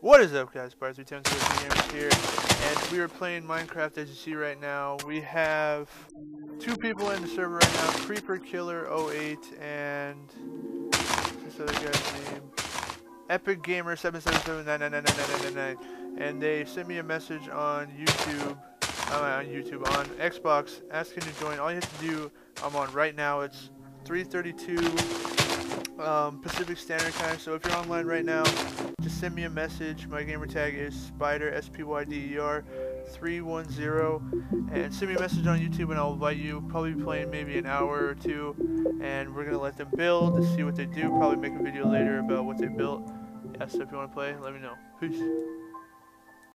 What is up guys, Bars Returns Gamers here, and we are playing Minecraft as you see right now. We have two people in the server right now, Creeper Killer 08 and this other guy's name? Epic Gamer 777999999 and they sent me a message on YouTube, uh, on YouTube, on Xbox asking to join. All you have to do, I'm on right now, it's 332 um, Pacific Standard Time. So if you're online right now, just send me a message. My gamer tag is Spyder S P Y D E R 310, and send me a message on YouTube, and I'll invite you. Probably playing maybe an hour or two, and we're gonna let them build to see what they do. Probably make a video later about what they built. Yeah, so if you want to play, let me know. Peace.